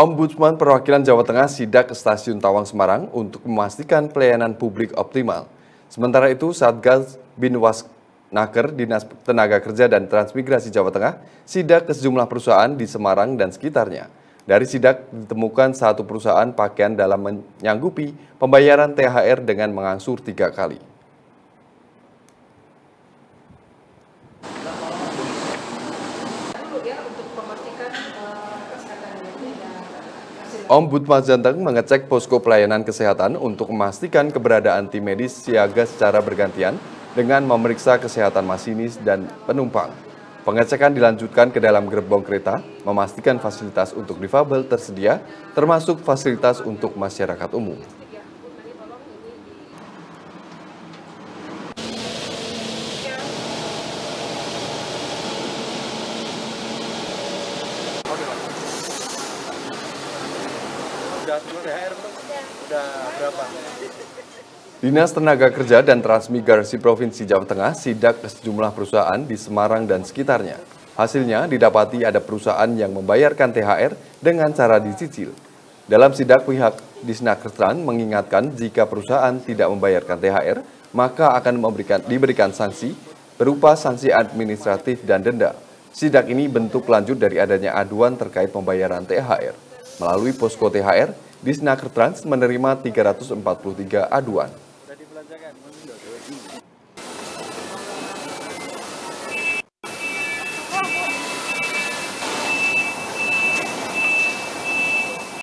Ombudsman Perwakilan Jawa Tengah sidak ke Stasiun Tawang Semarang untuk memastikan pelayanan publik optimal. Sementara itu, Satgas Binwas Naker, Dinas Tenaga Kerja dan Transmigrasi Jawa Tengah, sidak ke sejumlah perusahaan di Semarang dan sekitarnya. Dari sidak ditemukan satu perusahaan pakaian dalam menyanggupi pembayaran THR dengan mengangsur tiga kali. Ombudsman Jateng mengecek posko pelayanan kesehatan untuk memastikan keberadaan tim medis siaga secara bergantian dengan memeriksa kesehatan masinis dan penumpang. Pengecekan dilanjutkan ke dalam gerbong kereta, memastikan fasilitas untuk difabel tersedia, termasuk fasilitas untuk masyarakat umum. Udah THR belum? Udah berapa? Dinas Tenaga Kerja dan Transmigrasi Provinsi Jawa Tengah sidak ke sejumlah perusahaan di Semarang dan sekitarnya. Hasilnya didapati ada perusahaan yang membayarkan THR dengan cara dicicil. Dalam sidak pihak Disnakertran mengingatkan jika perusahaan tidak membayarkan THR, maka akan memberikan, diberikan sanksi berupa sanksi administratif dan denda. Sidak ini bentuk lanjut dari adanya aduan terkait pembayaran THR. Melalui posko THR, Disnaker Trans menerima 343 aduan.